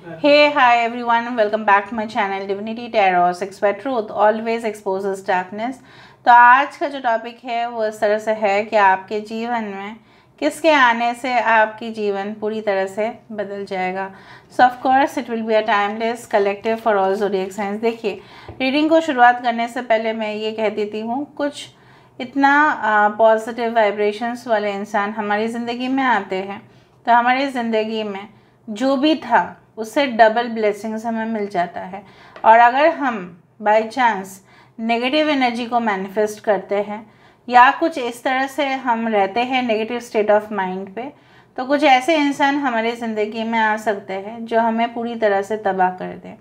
Hey, hi everyone, welcome back to my channel Divinity Tarot, Six by Truth, always exposes darkness. तो आज का जो topic है वो इस तरह से है कि आपके जीवन में किसके आने से आपकी जीवन पूरी तरह से बदल जाएगा। So of course it will be a timeless collective for all zodiac signs देखिए रीडिंग को शुरुआत करने से पहले मैं ये कह देती हूँ कुछ इतना पॉजिटिव वाइब्रेशंस वाले इंसान हमारी ज़िंदगी में आते हैं। तो हमारी ज़िंदगी में जो भी था उससे डबल ब्लेसिंग्स हमें मिल जाता है। और अगर हम बाय चांस नेगेटिव एनर्जी को मैनिफेस्ट करते हैं, या कुछ इस तरह से हम रहते हैं नेगेटिव स्टेट ऑफ़ माइंड पे तो कुछ ऐसे इंसान हमारी ज़िंदगी में आ सकते हैं जो हमें पूरी तरह से तबाह कर दें।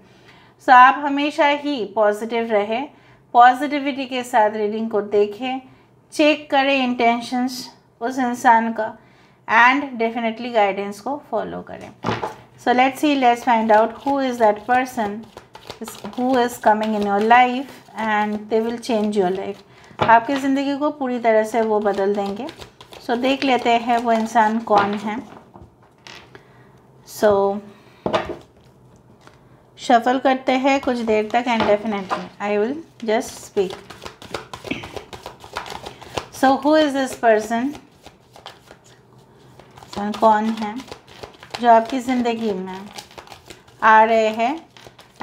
सो आप हमेशा ही पॉजिटिव रहें पॉजिटिविटी के साथ रीडिंग को देखें चेक करें इंटेंशंस उस इंसान का एंड डेफिनेटली गाइडेंस को फॉलो करें। So let's see let's find out who is that person who is coming in your life and they will change your life आपकी ज़िंदगी को पूरी तरह से वो बदल देंगे। सो so, देख लेते हैं वो इंसान कौन है। सो so, शफल करते हैं कुछ देर तक and definitely I will just speak so who is this person कौन है? जो आपकी ज़िंदगी में आ रहे हैं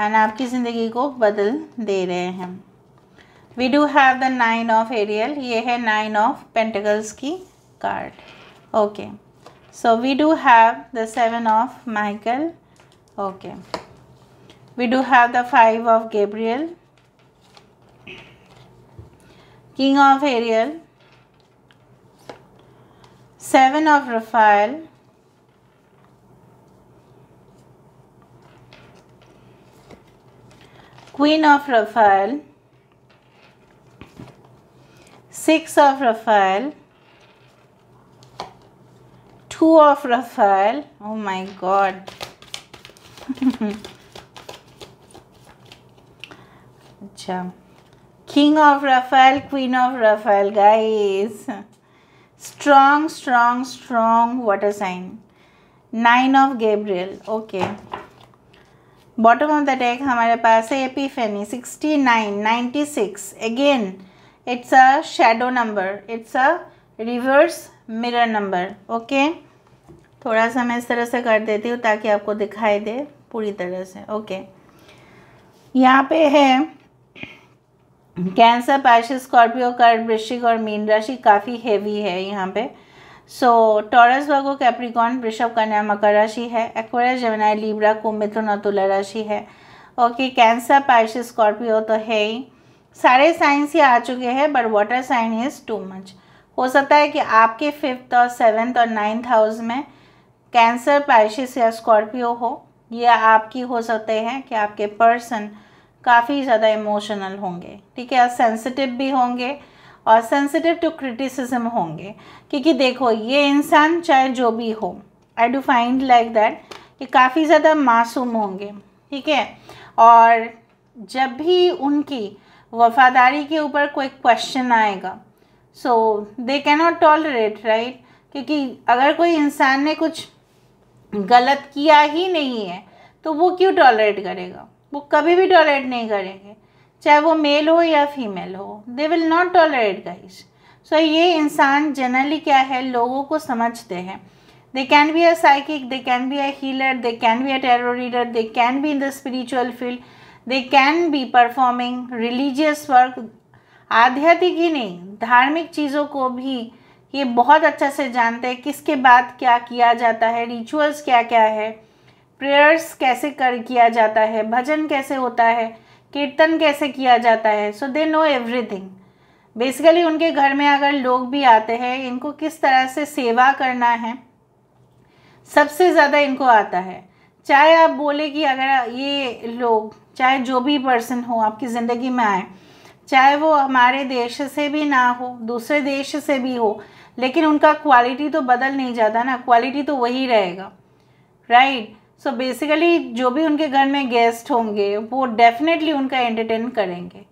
एंड आपकी ज़िंदगी को बदल दे रहे हैं। We do have the nine of Ariel ये है नाइन ऑफ़ पेंटिकल्स की card okay so we do have the seven of Michael okay we do have the five of Gabriel king of Ariel seven of Raphael, queen of Raphael, six of Raphael, two of Raphael, oh my god, king of Raphael, queen of Raphael guys, strong, strong, strong, what a sign, nine of Gabriel, okay. Bottom of the deck हमारे पास है epiphany sixty nine ninety six again it's a shadow number it's a reverse mirror number okay थोड़ा सा मैं इस तरह से कर देती हूँ ताकि आपको दिखाई दे पूरी तरह से. Okay okay. यहाँ पे है कैंसर पैश स्कॉर्पियो कर्ड वृश्चिक और मीन राशि काफ़ी हैवी है यहाँ पे. सो टॉरस वर्गो कैप्रिकॉन वृषभ कन्या मकर राशि है. एक्वेरियस जमनाई लीब्रा कुंभ मिथुन और तुला राशि है. ओके कैंसर पैश स्कॉर्पियो तो है ही. सारे साइंस ही आ चुके हैं but water sign is too much हो सकता है कि आपके फिफ्थ और सेवेंथ और नाइन्थ हाउस में कैंसर पैशिस या स्कॉर्पियो हो. या आपकी हो सकते हैं कि आपके पर्सन काफ़ी ज़्यादा इमोशनल होंगे. ठीक है सेंसिटिव भी होंगे. और सेंसिटिव टू क्रिटिसिज्म होंगे। क्योंकि देखो, ये इंसान चाहे जो भी हो I do find like that कि काफ़ी ज़्यादा मासूम होंगे, ठीक है? और जब भी उनकी वफादारी के ऊपर कोई क्वेश्चन आएगा so they cannot tolerate right क्योंकि अगर कोई इंसान ने कुछ गलत किया ही नहीं है तो वो क्यों टॉलरेट करेगा? वो कभी भी टॉलरेट नहीं करेंगे। चाहे वो मेल हो या फीमेल हो they will not tolerate guys so ये इंसान जनरली क्या है, लोगों को समझते हैं। They can be a psychic they can be a healer they can be a tarot reader they can be in the spiritual field they can be performing religious work आध्यात्मिक ही नहीं, धार्मिक चीज़ों को भी ये बहुत अच्छा से जानते हैं, किसके बाद क्या किया जाता है रिचुअल्स क्या क्या है प्रेयर्स कैसे कर किया जाता है, भजन कैसे होता है। कीर्तन कैसे किया जाता है? So they know everything basically उनके घर में अगर लोग भी आते हैं, इनको किस तरह से सेवा करना है? सबसे ज़्यादा इनको आता है। चाहे आप बोले कि अगर ये लोग, चाहे जो भी पर्सन हो, आपकी ज़िंदगी में आए, चाहे वो हमारे देश से भी ना हो, दूसरे देश से भी हो, लेकिन उनका क्वालिटी तो बदल नहीं जाता ना क्वालिटी तो वही रहेगा। राइट सो so बेसिकली जो भी उनके घर में गेस्ट होंगे, वो डेफिनेटली उनका एंटरटेन करेंगे।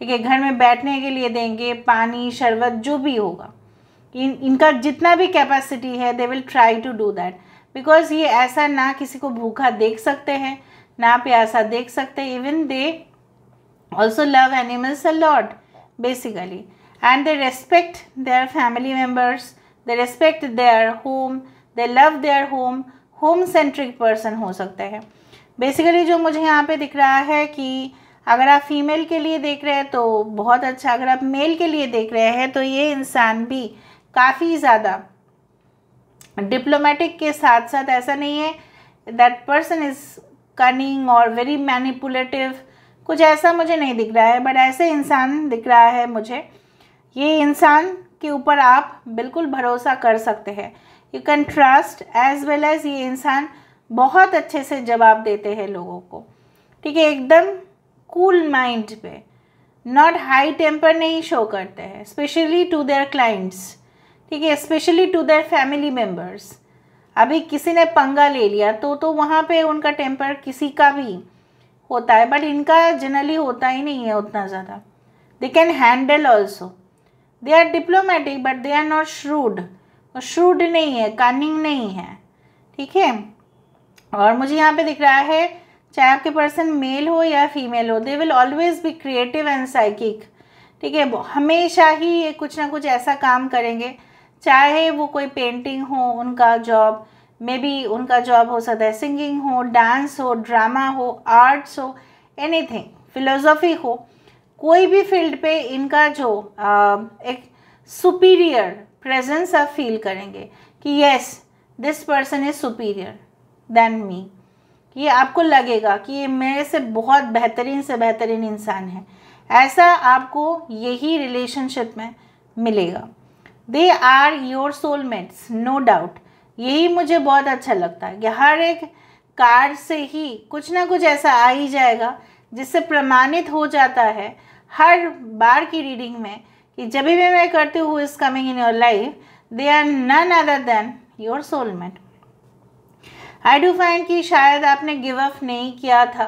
ठीक है, घर में बैठने के लिए देंगे, पानी, शरबत, जो भी होगा। इन, इनका जितना भी कैपेसिटी है they will try to do that because ये ऐसा ना किसी को भूखा देख सकते हैं, ना प्यासा देख सकते हैं। Even they also love animals a lot basically and they respect their family members they respect their home they love their home home centric person हो सकते हैं। बेसिकली जो मुझे यहाँ पे दिख रहा है कि अगर आप फीमेल के लिए देख रहे हैं तो बहुत अच्छा अगर आप मेल के लिए देख रहे हैं तो ये इंसान भी काफ़ी ज़्यादा डिप्लोमेटिक के साथ साथ ऐसा नहीं है दैट पर्सन इज़ कनिंग और वेरी मैनिपुलेटिव कुछ ऐसा मुझे नहीं दिख रहा है बट ऐसे इंसान दिख रहा है मुझे। ये इंसान के ऊपर आप बिल्कुल भरोसा कर सकते हैं। You can trust as well as ये इंसान बहुत अच्छे से जवाब देते हैं लोगों को। ठीक है, एकदम कूल माइंड पे नॉट हाई टेम्पर नहीं शो करते हैं स्पेशली टू देयर क्लाइंट्स ठीक है specially to their family members अभी किसी ने पंगा ले लिया तो तो वहाँ पे उनका टेम्पर किसी का भी होता है बट इनका जनरली होता ही नहीं है उतना ज़्यादा। They can handle also they are diplomatic but they are not shrewd shrewd नहीं है कनिंग नहीं है ठीक है? और मुझे यहाँ पे दिख रहा है चाहे आपके पर्सन मेल हो या फीमेल हो they will always be creative and psychic ठीक है? हमेशा ही ये कुछ ना कुछ ऐसा काम करेंगे चाहे वो कोई पेंटिंग हो उनका जॉब मे बी उनका जॉब हो सकता है सिंगिंग हो डांस हो ड्रामा हो आर्ट्स हो एनीथिंग फिलोसफी हो कोई भी फ़ील्ड पे इनका जो आ, एक सुपीरियर प्रेजेंस आप फील करेंगे कि yes this person is superior than me ये आपको लगेगा कि ये मेरे से बहुत बेहतरीन से बेहतरीन इंसान है। ऐसा आपको यही रिलेशनशिप में मिलेगा। They are your soulmates no doubt यही मुझे बहुत अच्छा लगता है कि हर एक कार्ड से ही कुछ ना कुछ ऐसा आ ही जाएगा जिससे प्रमाणित हो जाता है हर बार की रीडिंग में कि जब भी मैं करती हूँ is coming in your life they are none other than your soulmate I do find कि शायद आपने गिव अप नहीं किया था।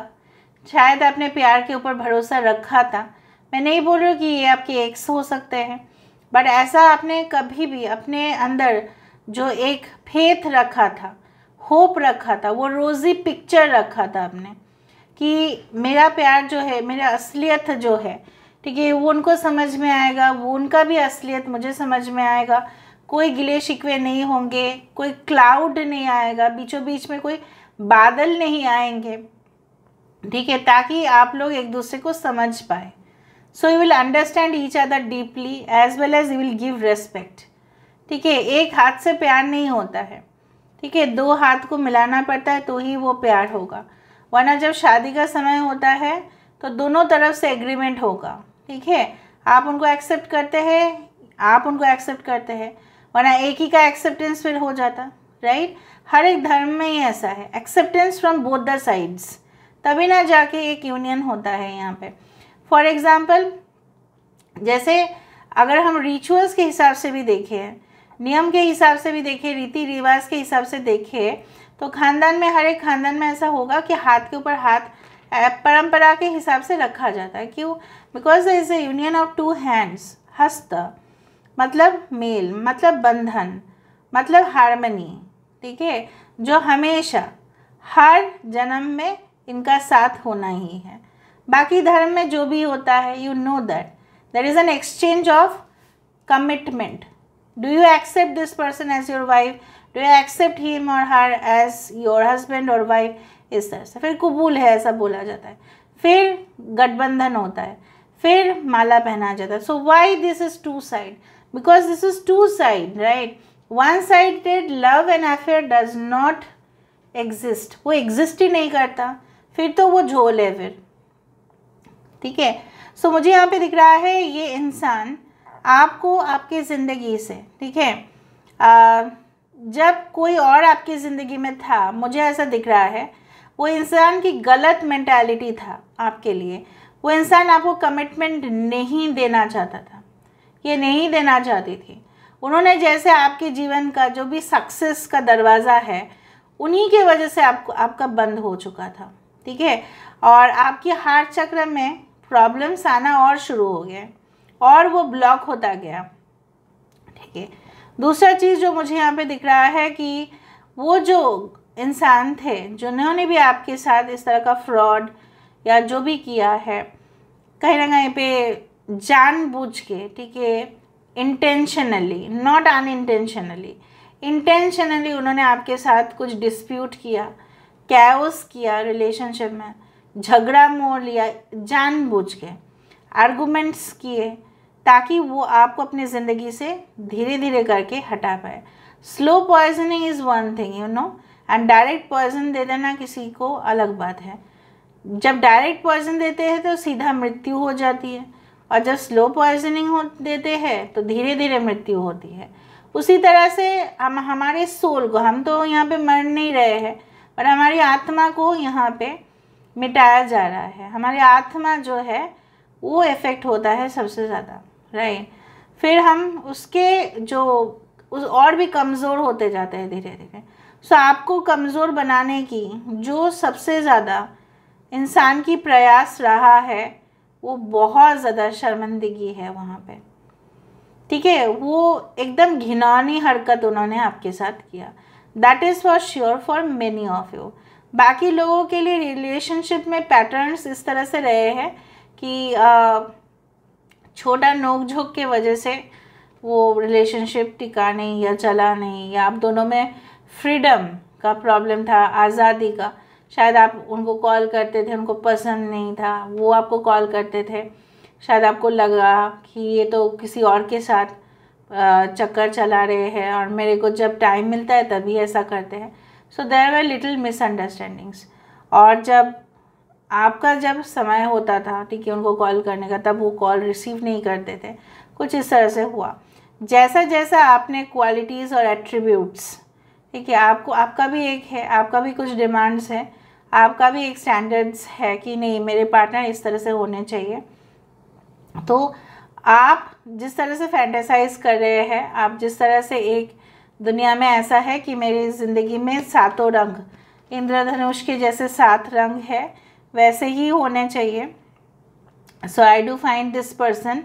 शायद आपने प्यार के ऊपर भरोसा रखा था। मैं नहीं बोल रही कि ये आपके एक्स हो सकते हैं बट ऐसा आपने कभी भी अपने अंदर जो एक फेथ रखा था होप रखा था, वो रोज़ी पिक्चर रखा था आपने कि मेरा प्यार जो है, मेरा असलियत जो है ठीक है, वो उनको समझ में आएगा, वो उनका भी असलियत मुझे समझ में आएगा। कोई गिले शिकवे नहीं होंगे, कोई क्लाउड नहीं आएगा बीचों बीच में कोई बादल नहीं आएँगे, ठीक है, ताकि आप लोग एक दूसरे को समझ पाए। So you will understand each other deeply as well as you will give respect ठीक है, एक हाथ से प्यार नहीं होता है। ठीक है, दो हाथ को मिलाना पड़ता है तो ही वो प्यार होगा। वरना जब शादी का समय होता है तो दोनों तरफ़ से एग्रीमेंट होगा, ठीक है? आप उनको एक्सेप्ट करते हैं, आप उनको एक्सेप्ट करते हैं, वरना एक ही का एक्सेप्टेंस फिर हो जाता राइट हर एक धर्म में ही ऐसा है acceptance from both the sides तभी ना जाके एक यूनियन होता है यहाँ पे। फॉर एग्ज़ाम्पल जैसे अगर हम रिचुअल्स के हिसाब से भी देखें, नियम के हिसाब से भी देखें, रीति रिवाज के हिसाब से देखें तो खानदान में, हर एक खानदान में ऐसा होगा कि हाथ के ऊपर हाथ परंपरा के हिसाब से रखा जाता है क्यों because the is a union of two hands हस्त मतलब मेल मतलब बंधन मतलब हारमनी ठीक है? जो हमेशा, हर जन्म में इनका साथ होना ही है। बाकी धर्म में जो भी होता है you know that there is an exchange of commitment do you accept this person as your wife do you accept him और हर एज योर हस्बैंड और वाइफ इस तरह से। फिर कबूल है, ऐसा बोला जाता है। फिर गठबंधन होता है। फिर माला पहना जाता है। So why this is two side because this is two side right one sided love and affair does not exist वो एग्जिस्ट ही नहीं करता। फिर तो वो झोल है फिर। ठीक है? सो मुझे यहाँ पे दिख रहा है, ये इंसान आपको आपकी ज़िंदगी से, ठीक है? जब कोई और आपकी ज़िंदगी में था, मुझे ऐसा दिख रहा है वो इंसान की गलत मेंटालिटी था आपके लिए। वो इंसान आपको कमिटमेंट नहीं देना चाहता था। ये नहीं देना चाहती थी। उन्होंने जैसे आपके जीवन का जो भी सक्सेस का दरवाज़ा है, उन्हीं के वजह से आपको, आपका बंद हो चुका था। ठीक है? और आपकी हार्ट चक्र में प्रॉब्लम्स आना और शुरू हो गए और वो ब्लॉक होता गया। ठीक है? दूसरा चीज़ जो मुझे यहाँ पे दिख रहा है कि वो जो इंसान थे, जिन्होंने भी आपके साथ इस तरह का फ्रॉड या जो भी किया है, कहीं ना कहीं पे जानबूझ के ठीक है intentionally not unintentionally intentionally intentionally उन्होंने आपके साथ कुछ डिस्प्यूट किया कैओस किया रिलेशनशिप में, झगड़ा मोड़ लिया जानबूझ के आर्गूमेंट्स किए, ताकि वो आपको अपनी ज़िंदगी से धीरे धीरे करके हटा पाए। Slow poisoning is one thing you know and direct poison दे देना किसी को अलग बात है। जब डायरेक्ट पॉइजन देते हैं तो सीधा मृत्यु हो जाती है। और जब स्लो पॉइजनिंग हो देते हैं तो धीरे धीरे मृत्यु होती है। उसी तरह से हम, हमारे सोल को, हम तो यहाँ पे मर नहीं रहे हैं, पर हमारी आत्मा को यहाँ पे मिटाया जा रहा है। हमारी आत्मा जो है, वो इफ़ेक्ट होता है सबसे ज़्यादा राइट फिर हम उसके जो, उस और भी कमज़ोर होते जाते हैं धीरे धीरे सो आपको कमज़ोर बनाने की जो सबसे ज़्यादा इंसान की प्रयास रहा है, वो बहुत ज़्यादा शर्मिंदगी है वहाँ पे। ठीक है, वो एकदम घिनौनी हरकत उन्होंने आपके साथ किया। That is for sure for many of you बाकी लोगों के लिए रिलेशनशिप में पैटर्न्स इस तरह से रहे हैं कि छोटा नोक झोंक के वजह से वो रिलेशनशिप टिका नहीं या चला नहीं, या आप दोनों में फ्रीडम का प्रॉब्लम था, आज़ादी का। शायद आप उनको कॉल करते थे, उनको पसंद नहीं था, वो आपको कॉल करते थे। शायद आपको लगा कि ये तो किसी और के साथ चक्कर चला रहे हैं और मेरे को जब टाइम मिलता है तभी ऐसा करते हैं। So there are little misunderstandings और जब आपका जब समय होता था, ठीक है, उनको कॉल करने का, तब वो कॉल रिसीव नहीं करते थे। कुछ इस तरह से हुआ। जैसा जैसा आपने क्वालिटीज़ और एट्रीब्यूट्स ठीक है आपको, आपका भी एक है, आपका भी कुछ डिमांड्स है। आपका भी एक स्टैंडर्ड्स है कि नहीं, मेरे पार्टनर इस तरह से होने चाहिए। तो आप जिस तरह से फैंटेसाइज कर रहे हैं, आप जिस तरह से एक दुनिया में ऐसा है कि मेरी ज़िंदगी में सातों रंग, इंद्रधनुष के जैसे सात रंग है, वैसे ही होने चाहिए। So I do find this person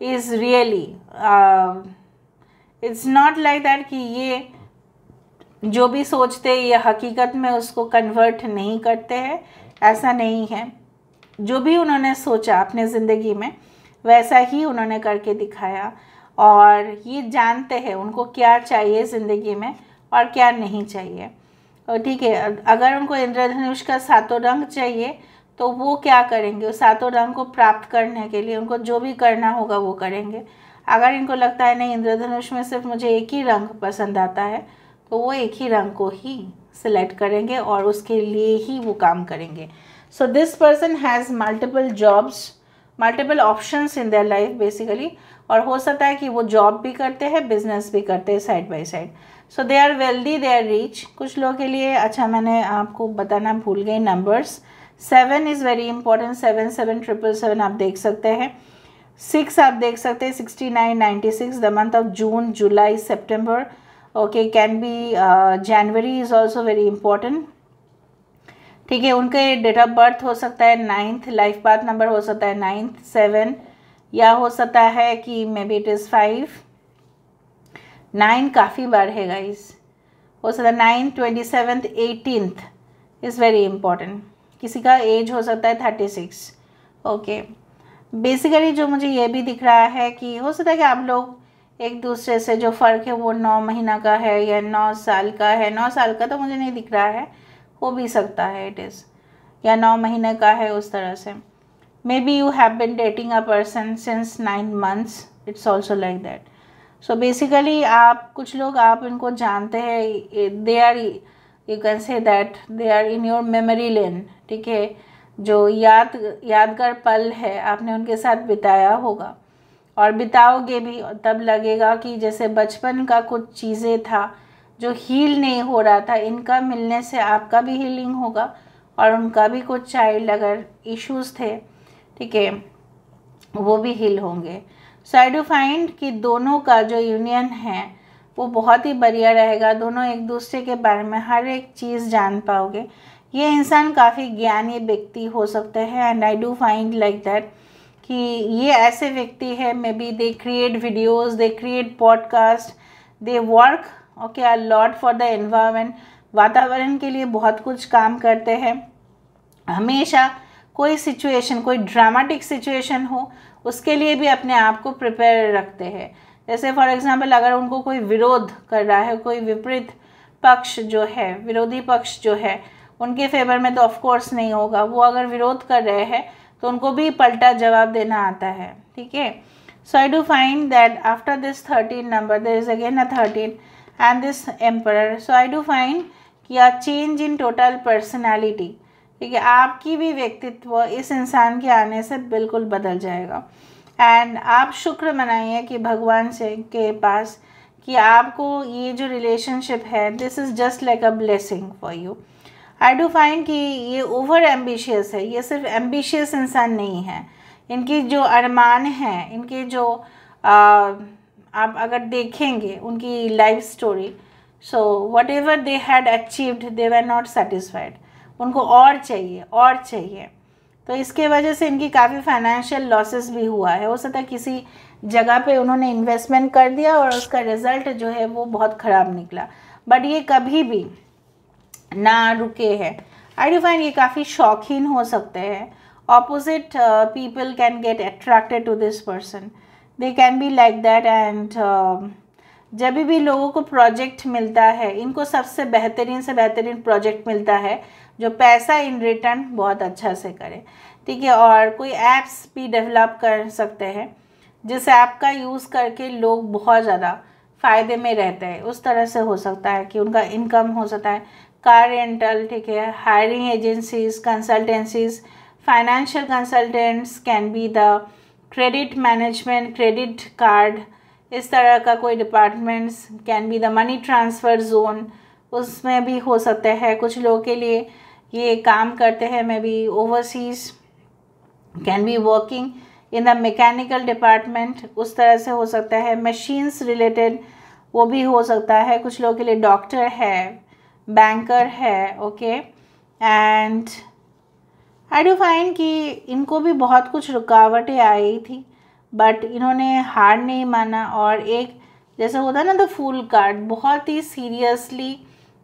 is really it's not like that कि ये जो भी सोचते ये हकीकत में उसको कन्वर्ट नहीं करते हैं, ऐसा नहीं है। जो भी उन्होंने सोचा अपने ज़िंदगी में, वैसा ही उन्होंने करके दिखाया। और ये जानते हैं उनको क्या चाहिए ज़िंदगी में और क्या नहीं चाहिए। और ठीक है अगर उनको इंद्रधनुष का सातों रंग चाहिए तो वो क्या करेंगे? उस सातों रंग को प्राप्त करने के लिए उनको जो भी करना होगा वो करेंगे। अगर इनको लगता है, नहीं, इंद्रधनुष में सिर्फ़ मुझे एक ही रंग पसंद आता है तो वो एक ही रंग को ही सिलेक्ट करेंगे और उसके लिए ही वो काम करेंगे। So this person has multiple jobs multiple options in their life basically और हो सकता है कि वो जॉब भी करते हैं बिज़नेस भी करते हैं side by side so they are wealthy they are rich कुछ लोगों के लिए अच्छा मैंने आपको बताना भूल गई numbers seven is very important seven seven triple seven आप देख सकते हैं। सिक्स आप देख सकते हैं sixty nine ninety six the month of June July September okay can be January is also very important ठीक है, उनके डेट ऑफ़ बर्थ हो सकता है नाइन्थ लाइफ पाथ नंबर हो सकता है नाइन्थ सेवन या हो सकता है कि maybe it is five nine काफ़ी बार है गाइस हो सकता है nine twenty seventh eighteenth is very important किसी का एज हो सकता है थर्टी सिक्स ओके बेसिकली जो मुझे ये भी दिख रहा है कि हो सकता है कि आप लोग एक दूसरे से जो फ़र्क है वो नौ महीना का है या नौ साल का है। नौ साल का तो मुझे नहीं दिख रहा है। हो भी सकता है इट इज़ या नौ महीने का है उस तरह से। Maybe you have been dating a person since nine months it's also like that so basically आप, कुछ लोग आप इनको जानते हैं। They are you can say that they are in your memory lane ठीक है? जो याद, यादगार पल है, आपने उनके साथ बिताया होगा। और बिताओगे भी, तब लगेगा कि जैसे बचपन का कुछ चीज़ें था, जो हील नहीं हो रहा था, इनका मिलने से आपका भी हीलिंग होगा और उनका भी कुछ चाइल्ड अगर इश्यूज़ थे, ठीक है, वो भी हील होंगे। सो आई डू फाइंड कि दोनों का जो यूनियन है, वो बहुत ही बढ़िया रहेगा। दोनों एक दूसरे के बारे में हर एक चीज़ जान पाओगे। ये इंसान काफ़ी ज्ञानी व्यक्ति हो सकते हैं and I do find like that कि ये ऐसे व्यक्ति है, maybe they create videos they create podcast they work okay are lot for the environment वातावरण के लिए बहुत कुछ काम करते हैं। हमेशा कोई सिचुएशन कोई ड्रामेटिक सिचुएशन हो, उसके लिए भी अपने आप को प्रिपेयर रखते हैं। जैसे फॉर एग्ज़ाम्पल अगर उनको कोई विरोध कर रहा है, कोई विपरीत पक्ष जो है, विरोधी पक्ष जो है, उनके फेवर में तो ऑफ़ कोर्स नहीं होगा। वो अगर विरोध कर रहे हैं तो उनको भी पलटा जवाब देना आता है, ठीक है? So I do find that after this thirteen number there is again a thirteen and this emperor so I do find कि a change in total personality ठीक है? आपकी भी व्यक्तित्व इस इंसान के आने से बिल्कुल बदल जाएगा। एंड आप शुक्र मनाइए कि भगवान से के पास कि आपको ये जो रिलेशनशिप है this is just like a blessing for you I do find कि ये ओवर एम्बिशियस है ये सिर्फ़ एम्बिशियस इंसान नहीं है। इनकी जो अरमान हैं इनके जो आ, आप अगर देखेंगे उनकी life story so whatever they had achieved they were not satisfied उनको और चाहिए और चाहिए। तो इसके वजह से इनकी काफ़ी फाइनेंशियल लॉसेस भी हुआ है। हो सकता है किसी जगह पे उन्होंने इन्वेस्टमेंट कर दिया और उसका रिज़ल्ट जो है वो बहुत ख़राब निकला। बट ये कभी भी ना रुके हैं। आई डिफाइन ये काफ़ी शौकीन हो सकते हैं। Opposite people can get attracted to this person they can be like that and जब भी लोगों को प्रोजेक्ट मिलता है, इनको सबसे बेहतरीन से बेहतरीन प्रोजेक्ट मिलता है, जो पैसा इन रिटर्न बहुत अच्छा से करे। ठीक है, और कोई ऐप्स भी डेवलप कर सकते हैं, जिस ऐप का यूज़ करके लोग बहुत ज़्यादा फ़ायदे में रहते हैं। उस तरह से हो सकता है कि उनका इनकम हो सकता है। कार रेंटल ठीक है? Hiring agencies consultancies financial consultants can be the credit management credit card इस तरह का कोई departments can be the money transfer zone उसमें भी हो सकते हैं। कुछ लोगों के लिए ये काम करते हैं, maybe overseas can be working in the mechanical department उस तरह से हो सकता है। मशीन्स रिलेटेड वो भी हो सकता है। कुछ लोगों के लिए डॉक्टर है। बैंकर है okay and I do find कि इनको भी बहुत कुछ रुकावटें आई थी बट इन्होंने हार नहीं माना और एक जैसे होता है ना द फुल कार्ड बहुत ही सीरियसली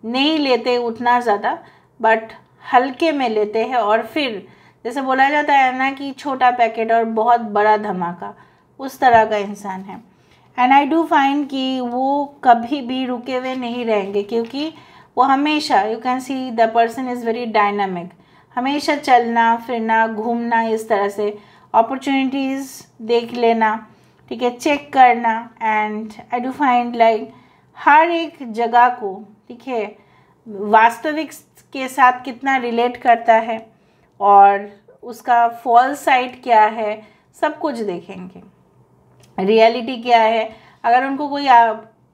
नहीं लेते उतना ज़्यादा बट हल्के में लेते हैं और फिर जैसे बोला जाता है ना कि छोटा पैकेट और बहुत बड़ा धमाका, उस तरह का इंसान है। एंड आई डू फाइंड कि वो कभी भी रुके हुए नहीं रहेंगे, क्योंकि वो हमेशा you can see the person is very dynamic हमेशा चलना, फिरना, घूमना इस तरह से। अपॉर्चुनिटीज़ देख लेना, ठीक है चेक करना and I do find like हर एक जगह को, ठीक है, वास्तविक के साथ कितना रिलेट करता है और उसका फॉल साइड क्या है, सब कुछ देखेंगे। रियलिटी क्या है? अगर उनको कोई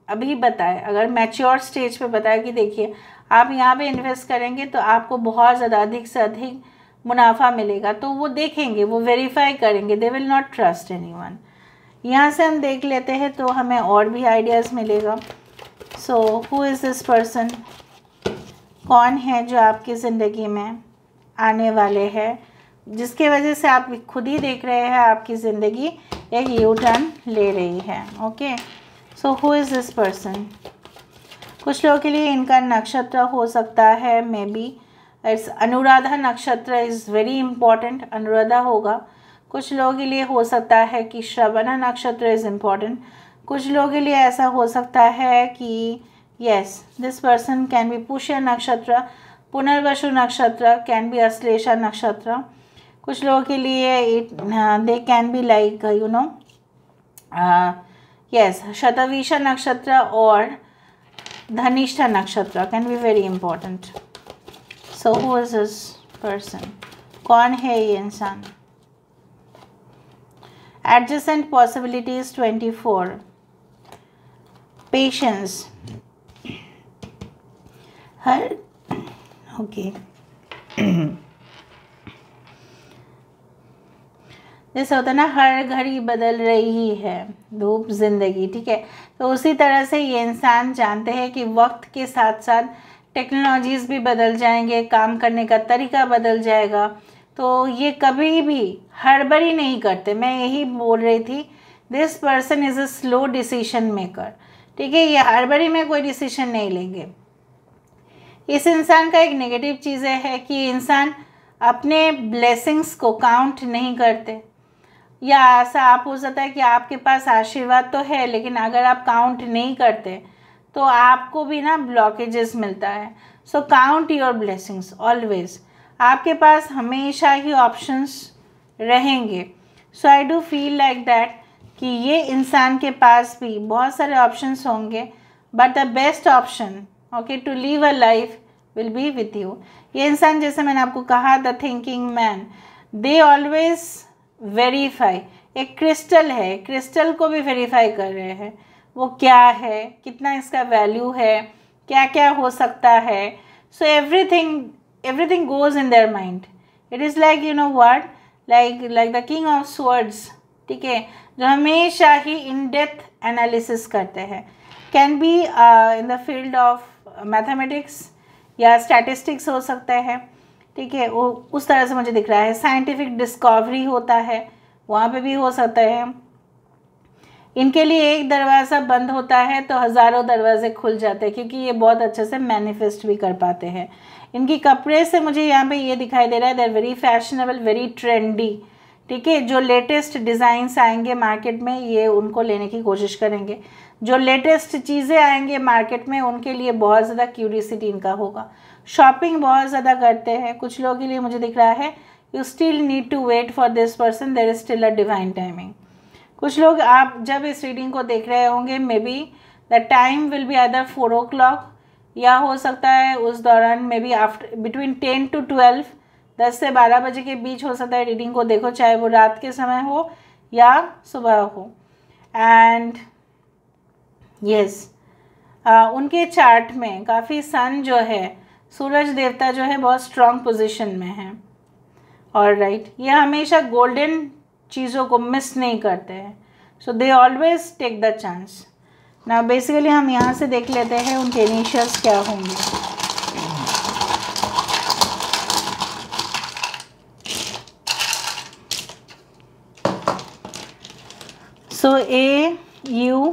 अभी बताए, अगर मैच्योर स्टेज पे बताए कि देखिए, आप यहाँ पे इन्वेस्ट करेंगे तो आपको बहुत ज़्यादा अधिक से अधिक मुनाफा मिलेगा। तो वो देखेंगे, वो वेरीफाई करेंगे they will not trust anyone यहाँ से हम देख लेते हैं तो हमें और भी आइडियाज़ मिलेगा। So who is this person कौन है जो आपकी ज़िंदगी में आने वाले हैं? जिसके वजह से आप खुद ही देख रहे हैं, आपकी ज़िंदगी एक यू टर्न ले रही है okay so who is this person कुछ लोगों के लिए इनका नक्षत्र हो सकता है मे बी इट्स अनुराधा नक्षत्र इज़ वेरी इंपॉर्टेंट अनुराधा होगा. कुछ लोगों के लिए हो सकता है कि श्रवणा नक्षत्र इज़ इंपॉर्टेंट कुछ लोगों के लिए ऐसा हो सकता है कि yes this person can be Pushya nakshatra Punarvasu nakshatra can be Ashlesha नक्षत्र. कुछ लोगों के लिए it they can be like you know yes Shatavisha nakshatra और Dhanishtha nakshatra can be very important so who is this person कौन है ये इंसान? Adjustment possibilities twenty four patience हर जैसे होता है ना, हर घड़ी बदल रही है, धूप, ज़िंदगी, ठीक है? तो उसी तरह से ये इंसान जानते हैं कि वक्त के साथ साथ टेक्नोलॉजीज़ भी बदल जाएँगे, काम करने का तरीका बदल जाएगा। तो ये कभी भी हड़बड़ी नहीं करते। मैं यही बोल रही थी this person is a slow decision maker ठीक है, ये हड़बड़ी में कोई डिसीशन नहीं लेंगे। इस इंसान का एक नेगेटिव चीज़ है कि इंसान अपने ब्लेसिंग्स को काउंट नहीं करते। या ऐसा आप, हो सकता है कि आपके पास आशीर्वाद तो है, लेकिन अगर आप काउंट नहीं करते तो आपको भी ना ब्लॉकेजेस मिलता है। So count your blessings always आपके पास हमेशा ही ऑप्शंस रहेंगे। So I do feel like that कि ये इंसान के पास भी बहुत सारे ऑप्शंस होंगे but the best option okay to live a life will be with you ये इंसान, जैसे मैंने आपको कहा the thinking man they always verify एक क्रिस्टल है क्रिस्टल को भी वेरीफाई कर रहे हैं। वो क्या है? कितना इसका वैल्यू है? क्या क्या हो सकता है? So everything everything goes in their mind it is like you know word like like the king of swords ठीक है? जो हमेशा ही इन डेप्थ एनालिसिस करते हैं। Can be in the field of mathematics या स्टैटिस्टिक्स हो सकता है। ठीक है, वो उस तरह से मुझे दिख रहा है। साइंटिफिक डिस्कवरी होता है, वहाँ पे भी हो सकता है। इनके लिए एक दरवाज़ा बंद होता है तो हज़ारों दरवाजे खुल जाते हैं, क्योंकि ये बहुत अच्छे से मैनिफेस्ट भी कर पाते हैं। इनकी कपड़े से मुझे यहाँ पे ये दिखाई दे रहा है there very fashionable very trendy ठीक है। जो लेटेस्ट डिज़ाइंस आएँगे मार्केट में, ये उनको लेने की कोशिश करेंगे। जो लेटेस्ट चीज़ें आएँगे मार्केट में, उनके लिए बहुत ज़्यादा क्यूरियसिटी इनका होगा। शॉपिंग बहुत ज़्यादा करते हैं। कुछ लोगों के लिए मुझे दिख रहा है you still need to wait for this person there is still a divine timing कुछ लोग आप जब इस रीडिंग को देख रहे होंगे maybe the time will be other four o'clock या हो सकता है उस दौरान maybe after between ten to twelve दस से बारह बजे के बीच हो सकता है रीडिंग को देखो चाहे वो रात के समय हो या सुबह हो। एंड यस yes, उनके चार्ट में काफ़ी सन जो है सूरज देवता जो है बहुत स्ट्रांग पोजीशन में है। और राइट ये हमेशा गोल्डन चीज़ों को मिस नहीं करते हैं। So they always take the chance ना बेसिकली हम यहाँ से देख लेते हैं उनके इनिशियल्स क्या होंगे। So A U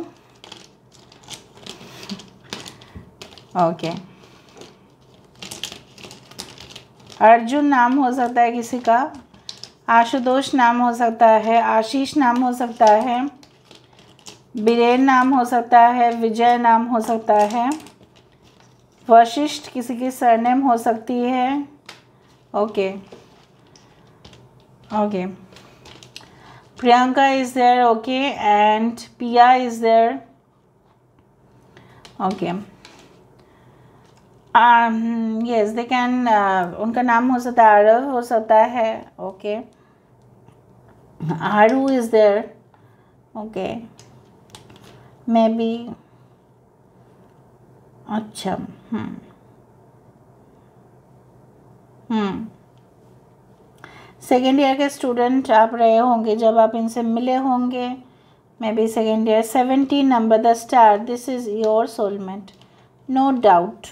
okay Arjun नाम हो सकता है किसी का, आशुतोष नाम हो सकता है, आशीष नाम हो सकता है, बीरेन नाम हो सकता है, विजय नाम हो सकता है, वशिष्ठ किसी की सरनेम हो सकती है। Okay okay. Priyanka is there okay and Piya is there okay. Yes they can उनका नाम हो सकता है आरव हो सकता है okay Aaru is there okay maybe अच्छा हम्म हम्म सेकेंड ईयर के स्टूडेंट आप रहे होंगे, जब आप इनसे मिले होंगे maybe second year seventeen number the star this is your soulmate no doubt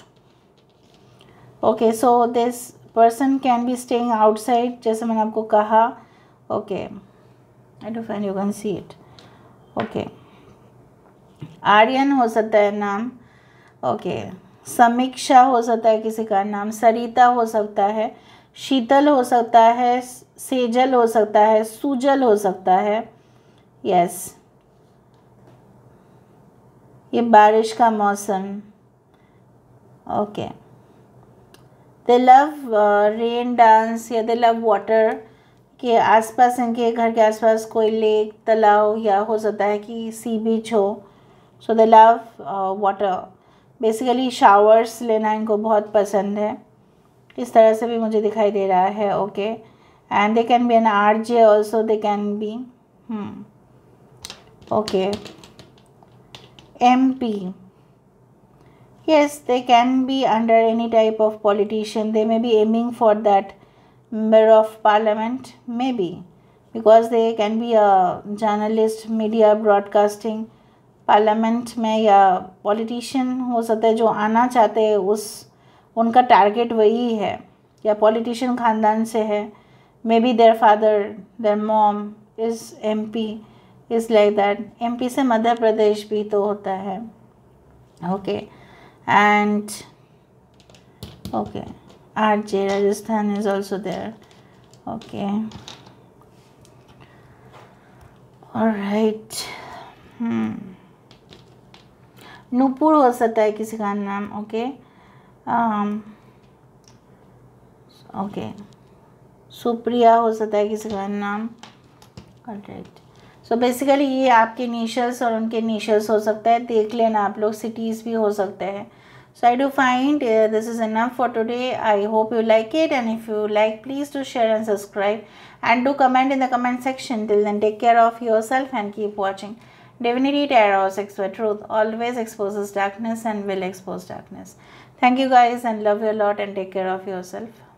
okay so this person can be staying outside जैसे मैंने आपको कहा। Okay I do fine you can see it okay Aryan हो सकता है नाम। Okay okay. Sameeksha हो सकता है किसी का नाम। सरिता हो सकता है। शीतल हो सकता है। सेजल हो सकता है। सुजल हो सकता है। यस ये बारिश का मौसम। Okay okay. They love rain dance या दे लव वाटर के आसपास इनके घर के आसपास कोई लेक तालाब, या हो सकता है कि सी बीच हो। So they love water basically showers लेना इनको बहुत पसंद है। इस तरह से भी मुझे दिखाई दे रहा है okay and they can be an R J also they can be okay M P yes they can be under any type of politician they may be aiming for that member of parliament maybe because they can be a journalist media broadcasting parliament में या politician हो सकता है जो आना चाहते हैं उस उनका टारगेट वही है या पॉलिटिशियन ख़ानदान से है maybe their father their mom is M P is like that M P से मध्य प्रदेश भी तो होता है okay okay. And, okay RJ Rajasthan is also there. Okay. All right. Hmm. Nupur हो सकता है किसी का नाम ओके ओके सुप्रिया हो सकता है किसी का नाम. राइट सो बेसिकली ये आपके इनिशियल्स और उनके इनिशियल्स हो सकता है. देख लेना आप लोग सिटीज़ भी हो सकते हैं. So i do find uh, this is enough for today. I hope you like it. And if you like please do share and subscribe. And do comment in the comment section. Till then take care of yourself and keep watching. Divinity tarot sex with truth always exposes darkness and will expose darkness. Thank you guys and love you a lot and take care of yourself